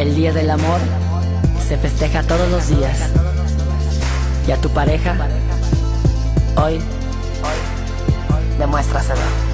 El Día del Amor se festeja todos los días. Y a tu pareja, hoy, demuéstraselo.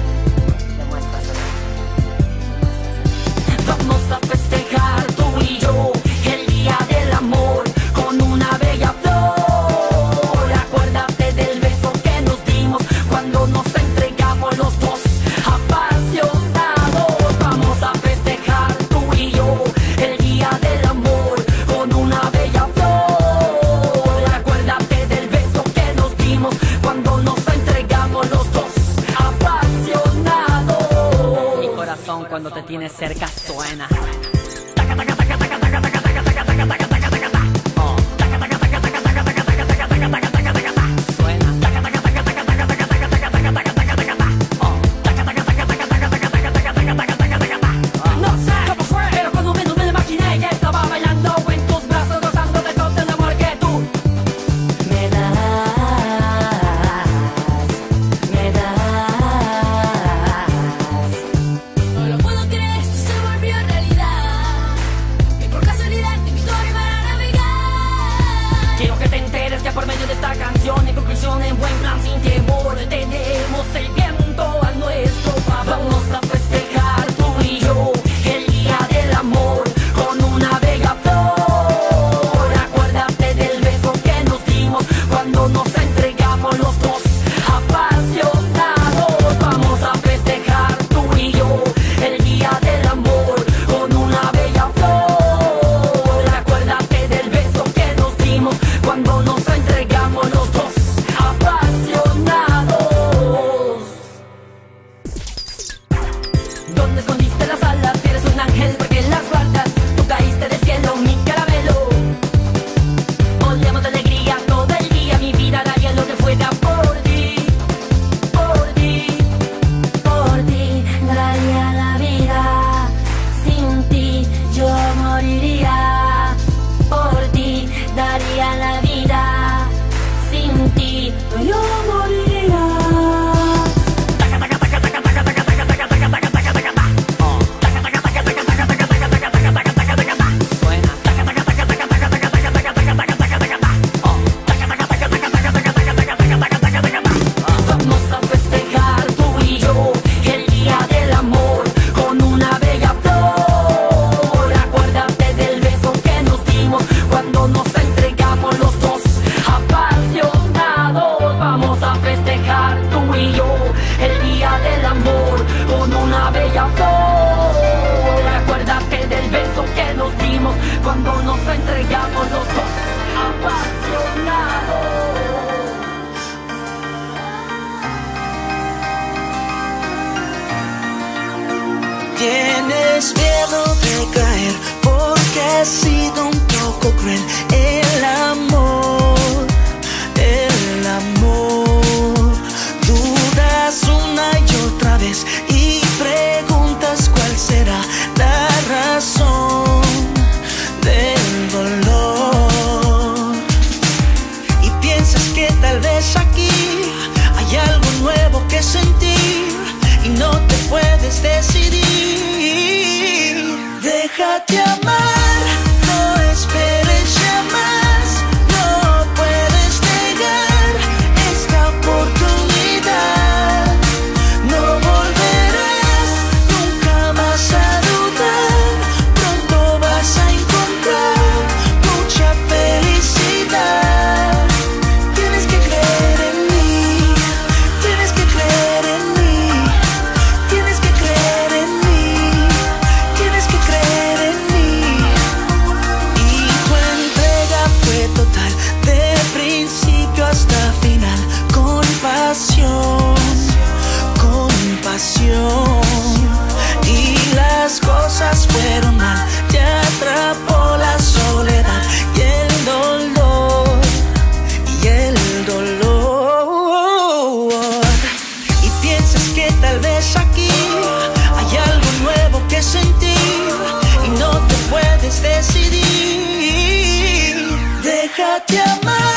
cuando te tienes cerca suena. 버리리. he sido un poco cruel. El amor. decidí. Déjate amar.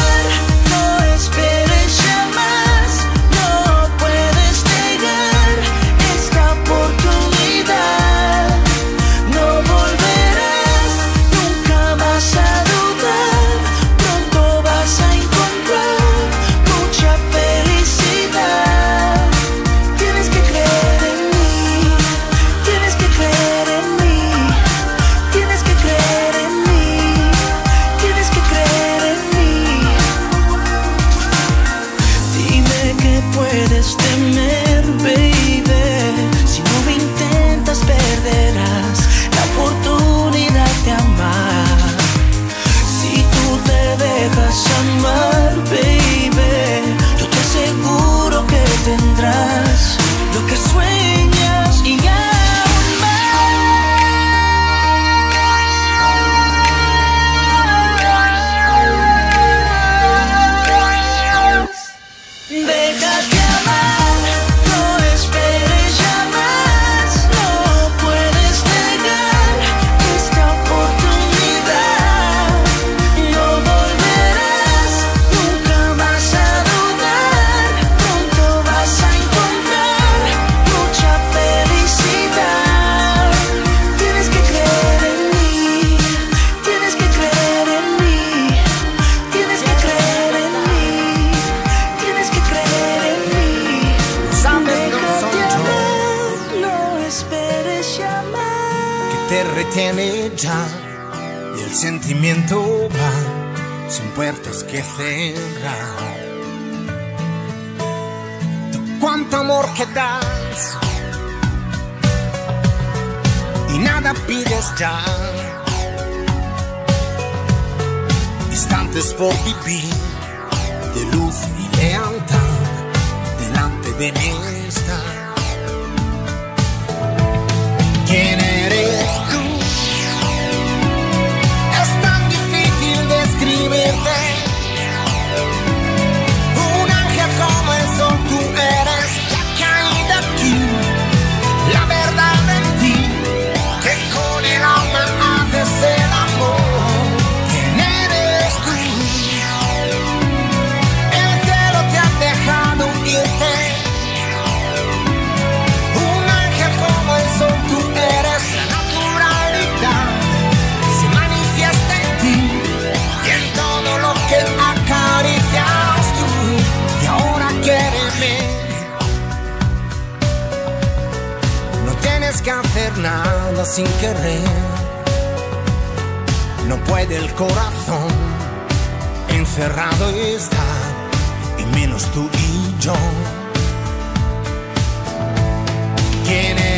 Lucha y el sentimiento va sin puertas que cerrar. Cuánto amor que das y nada pides ya. Instantes por vivir de luz y lealtad delante de mí está. Tienes que hacer nada sin querer. No puede el corazón encerrado estar, y menos tú y yo. ¿Quién eres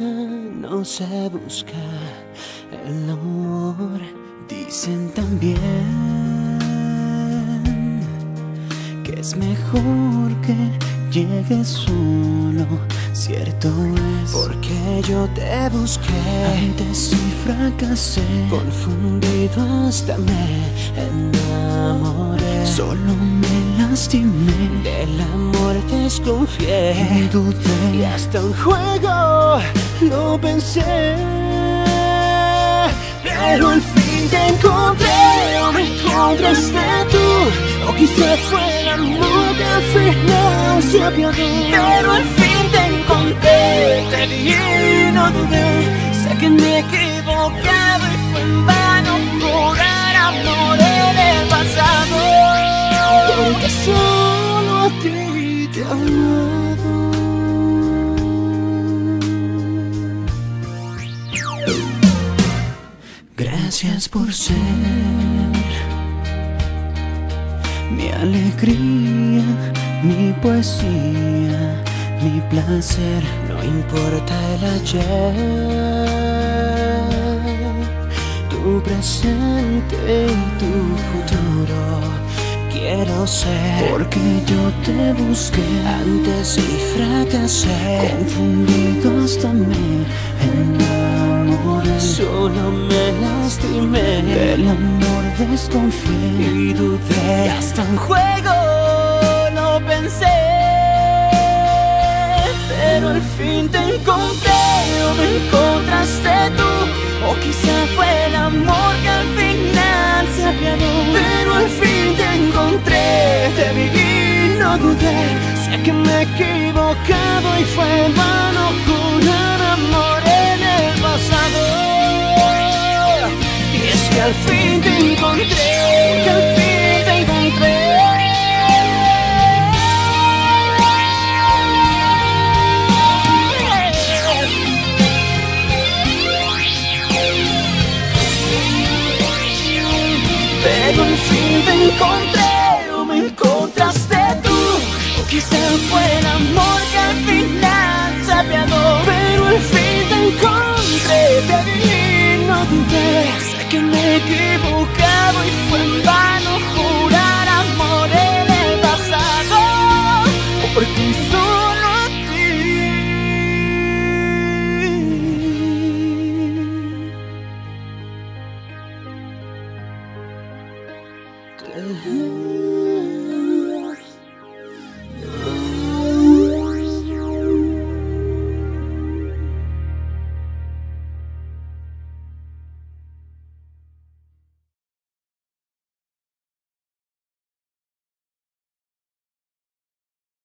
no se busca el amor. Dicen también que es mejor que llegues solo, cierto es. Porque yo te busqué antes y fracasé, confundido hasta me enamoré. Solo me lastimé, del amor desconfié, dudé y hasta un juego lo pensé. Pero al fin te encontré, o me encontraste tú. O quizá fue el amor que al final se Pero al fin te encontré, te vi y no dudé Sé que me he equivocado y fue en vano por el amor en el pasado Porque solo a ti te amado Gracias por ser mi alegría, mi poesía, mi placer. No importa el ayer, tu presente y tu futuro. Quiero ser. Porque yo te busqué antes y fracasé, confundido hasta me enamoré. Solo me lastimé. Del amor desconfié. Y dudé. Y hasta en juego no pensé Pero al fin te encontré O me encontraste tú. O quizá fue el amor que al final se apiadó. Pero al fin te encontré Te vi y no dudé. Sé que me he equivocado y fue en vano jurar amor en el pasado. Y es que al fin te encontré Que al fin Pero al fin te encontré o me encontraste tú. O quizá fue el amor que al final se apiadó Pero al fin te encontré, te vi no dudé Sé que me he equivocado y fue en vano